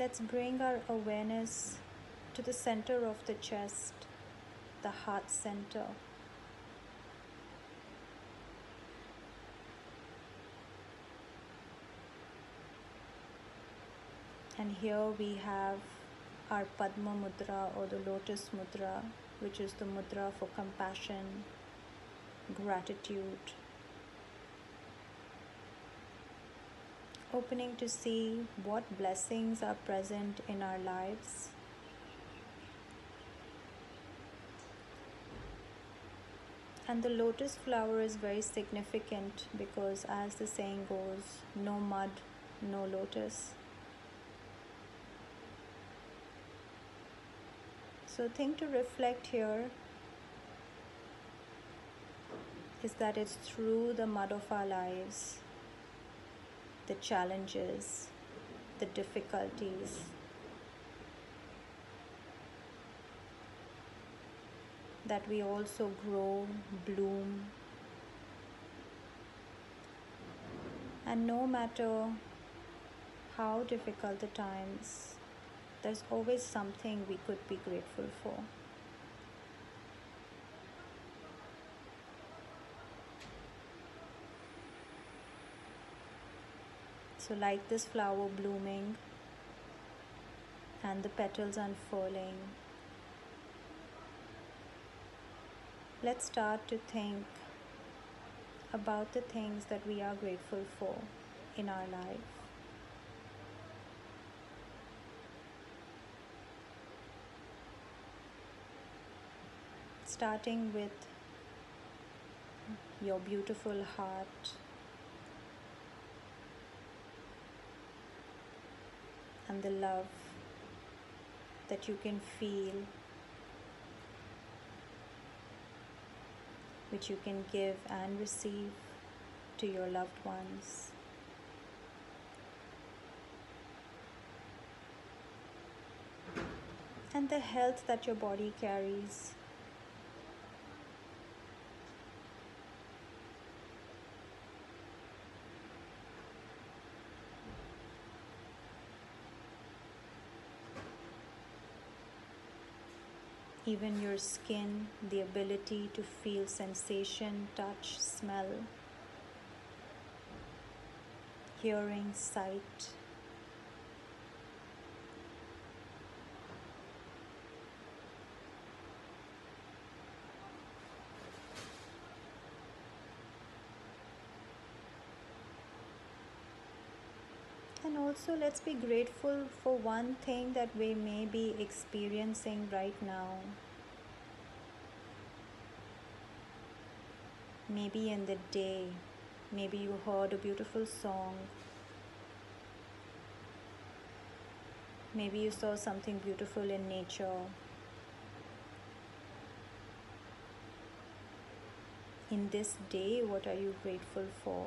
let's bring our awareness to the center of the chest, the heart center. And here we have our Padma Mudra or the Lotus Mudra, which is the mudra for compassion, gratitude, opening to see what blessings are present in our lives. And the lotus flower is very significant because, as the saying goes, no mud, no lotus. So, thing to reflect here is that it's through the mud of our lives, the challenges, the difficulties, that we also grow, bloom, and no matter how difficult the times, there's always something we could be grateful for. So, like this flower blooming and the petals unfurling, let's start to think about the things that we are grateful for in our life. starting with your beautiful heart and the love that you can feel, which you can give and receive to your loved ones. And the health that your body carries. Even your skin, the ability to feel sensation, touch, smell, hearing, sight. And also, let's be grateful for one thing that we may be experiencing right now. Maybe in the day, maybe you heard a beautiful song. Maybe you saw something beautiful in nature. In this day, what are you grateful for?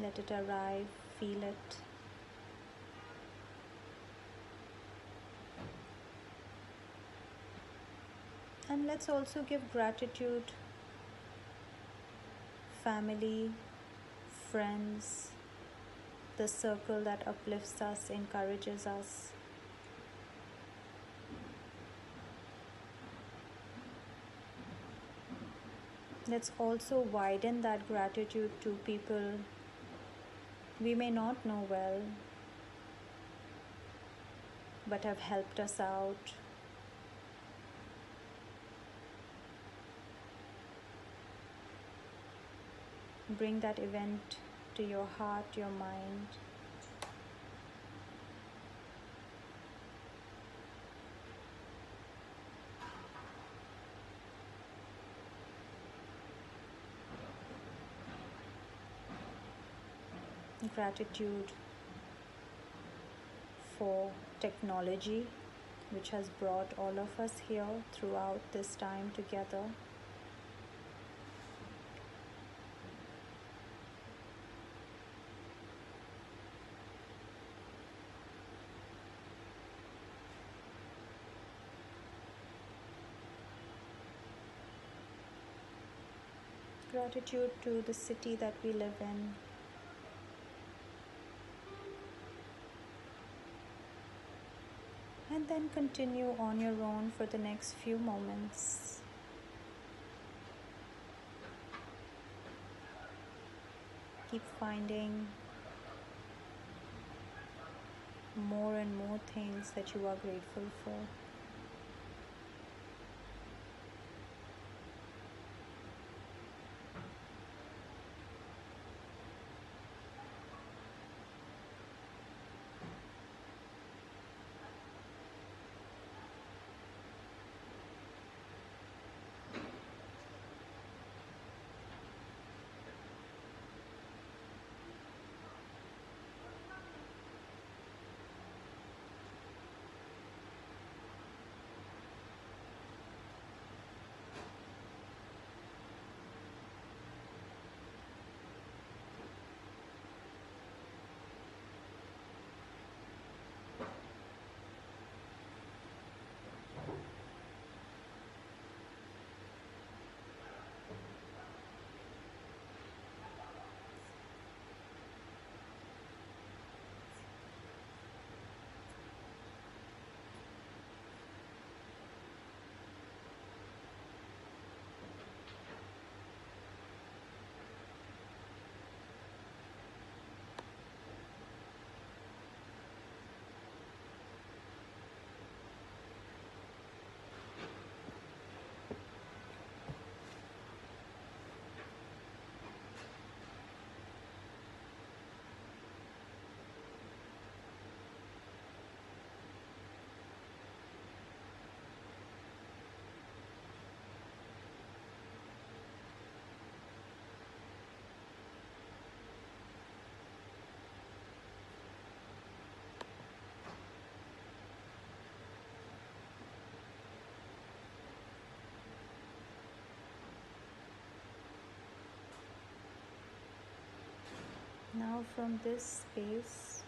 Let it arrive, feel it. And let's also give gratitude, family, friends, the circle that uplifts us, encourages us. Let's also widen that gratitude to people we may not know well, but have helped us out. Bring that event to your heart, your mind. Gratitude for technology which has brought all of us here throughout this time together. Gratitude to the city that we live in, then continue on your own for the next few moments. Keep finding more and more things that you are grateful for. Now, from this space,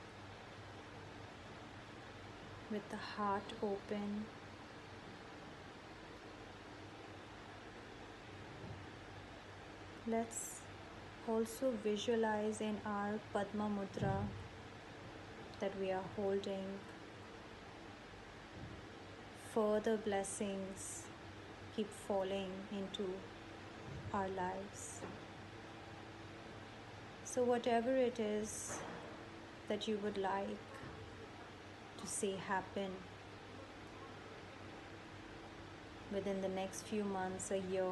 with the heart open, let's also visualize in our Padma Mudra that we are holding further blessings keep falling into our lives. So, whatever it is that you would like to see happen within the next few months, a year,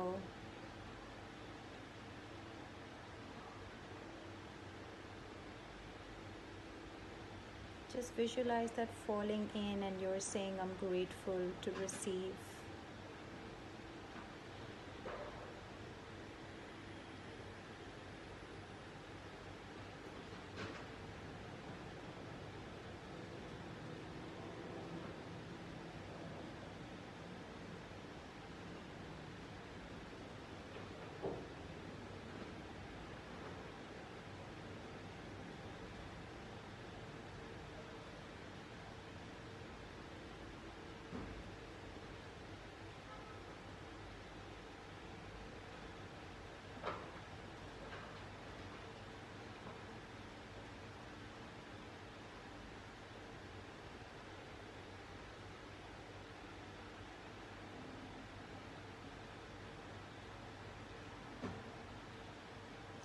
just visualize that falling in and you're saying, I'm grateful to receive.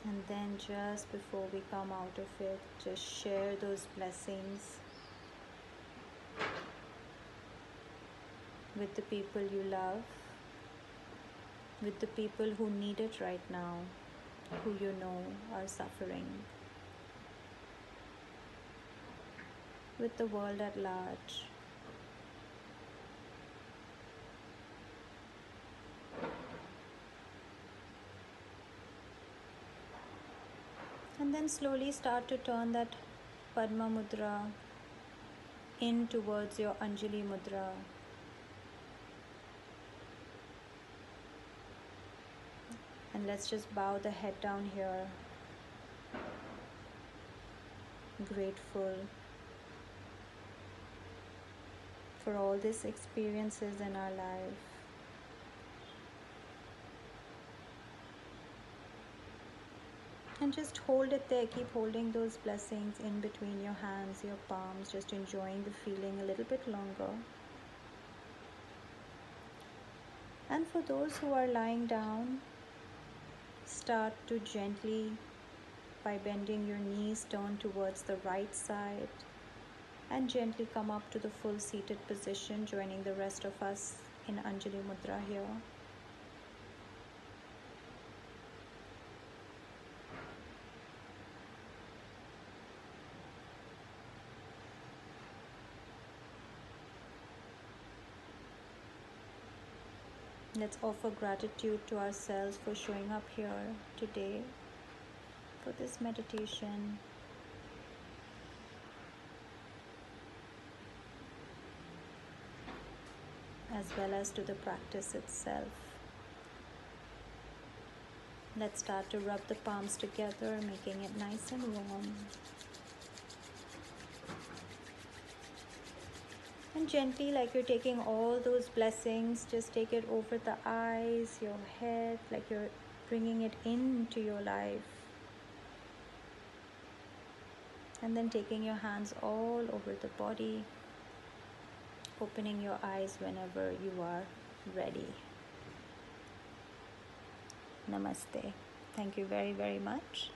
And then, just before we come out of it, just share those blessings with the people you love, with the people who need it right now, who you know are suffering, with the world at large. Then slowly start to turn that Padma Mudra in towards your Anjali Mudra. And let's just bow the head down here. Grateful for all these experiences in our life. and just hold it there. Keep holding those blessings in between your hands, your palms, just enjoying the feeling a little bit longer. And for those who are lying down, start to gently, by bending your knees, turn towards the right side and gently come up to the full seated position, joining the rest of us in Anjali Mudra here. Let's offer gratitude to ourselves for showing up here today for this meditation. As well as to the practice itself. Let's start to rub the palms together, making it nice and warm. Gently, like you're taking all those blessings, just take it over the eyes, your head, like you're bringing it into your life. And then taking your hands all over the body, opening your eyes whenever you are ready. Namaste. Thank you very, very much.